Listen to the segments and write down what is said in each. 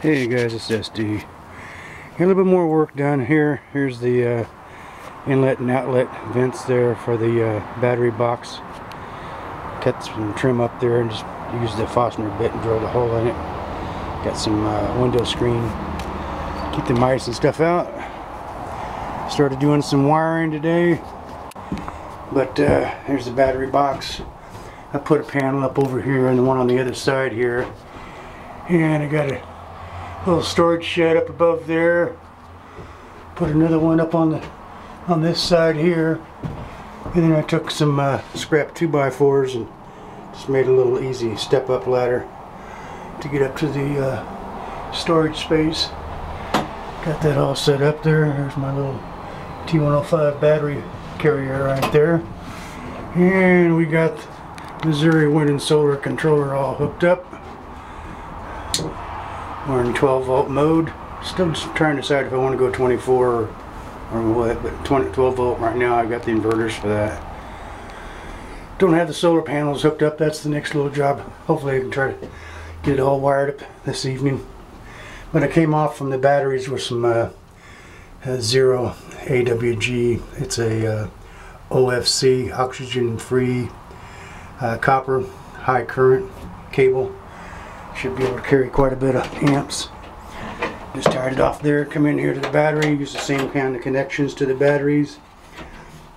Hey guys, it's SD. A little bit more work done here. Here's the uh, inlet and outlet vents there for the uh, battery box. Cut some trim up there and just use the Forstner bit and drill the hole in it. Got some uh, window screen. Keep the mice and stuff out. Started doing some wiring today. But uh, here's the battery box. I put a panel up over here and the one on the other side here. And I got a little storage shed up above there. Put another one up on the on this side here. And then I took some uh, scrap 2x4s and just made a little easy step up ladder to get up to the uh, storage space. Got that all set up there. There's my little T105 battery carrier right there. And we got Missouri wind and solar controller all hooked up. We're in 12 volt mode. Still trying to decide if I want to go 24 or, what, but 20, 12 volt right now. I've got the inverters for that. Don't have the solar panels hooked up. That's the next little job. Hopefully I can try to get it all wired up this evening. But I came off from the batteries with some uh, uh, Zero AWG. It's a uh, OFC, oxygen-free uh, copper high current cable. Should be able to carry quite a bit of amps. Just tied it off there, come in here to the battery, use the same kind of connections to the batteries.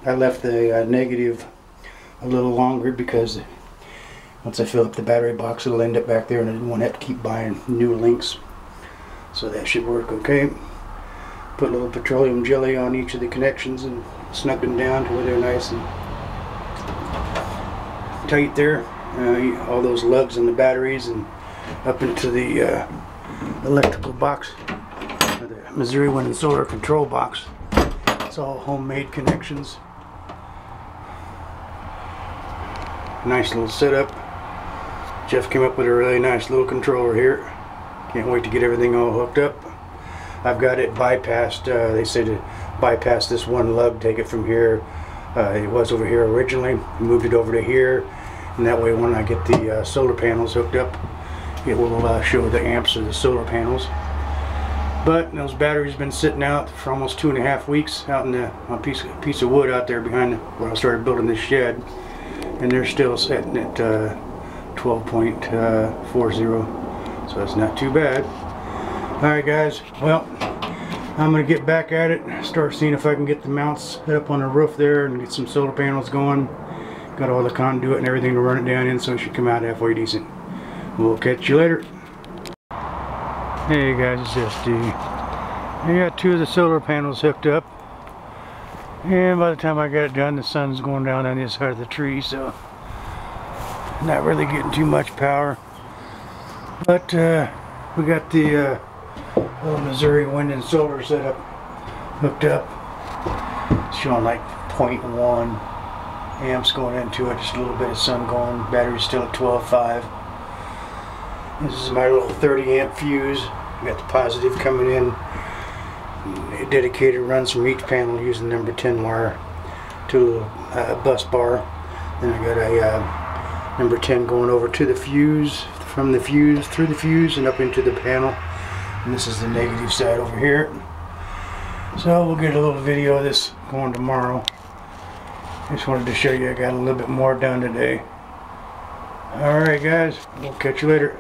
I left the uh, negative a little longer because once I fill up the battery box it'll end up back there and I didn't want to have to keep buying new links. So that should work okay. Put a little petroleum jelly on each of the connections and snug them down to where they're nice and tight there. Uh, all those lugs in the batteries and up into the uh, electrical box, the Missouri Wind and Solar Control box. It's all homemade connections. Nice little setup. Jeff came up with a really nice little controller here. Can't wait to get everything all hooked up. I've got it bypassed. Uh, they said to bypass this one lug, take it from here. Uh, it was over here originally. Moved it over to here, and that way when I get the uh, solar panels hooked up, it will uh, show the amps of the solar panels. But those batteries have been sitting out for almost two and a half weeks out in the a piece, piece of wood out there behind where I started building this shed, and they're still sitting at 12.40, uh, so that's not too bad. Alright guys, well, I'm going to get back at it, start seeing if I can get the mounts up on the roof there and get some solar panels going. Got all the conduit and everything to run it down in so it should come out halfway decent. We'll catch you later. Hey guys, it's SD. I got two of the solar panels hooked up. And by the time I got it done, the sun's going down on this side of the tree, so not really getting too much power. But uh, we got the uh, little Missouri wind and solar setup hooked up. It's showing like 0.1 amps going into it, just a little bit of sun going. Battery's still at 12.5. This is my little 30 amp fuse. Got the positive coming in. Dedicated runs from each panel using number 10 wire to a bus bar. Then I got a uh, number 10 going over to the fuse, from the fuse, through the fuse, and up into the panel. And this is the negative side over here. So we'll get a little video of this going tomorrow. Just wanted to show you I got a little bit more done today. Alright guys, we'll catch you later.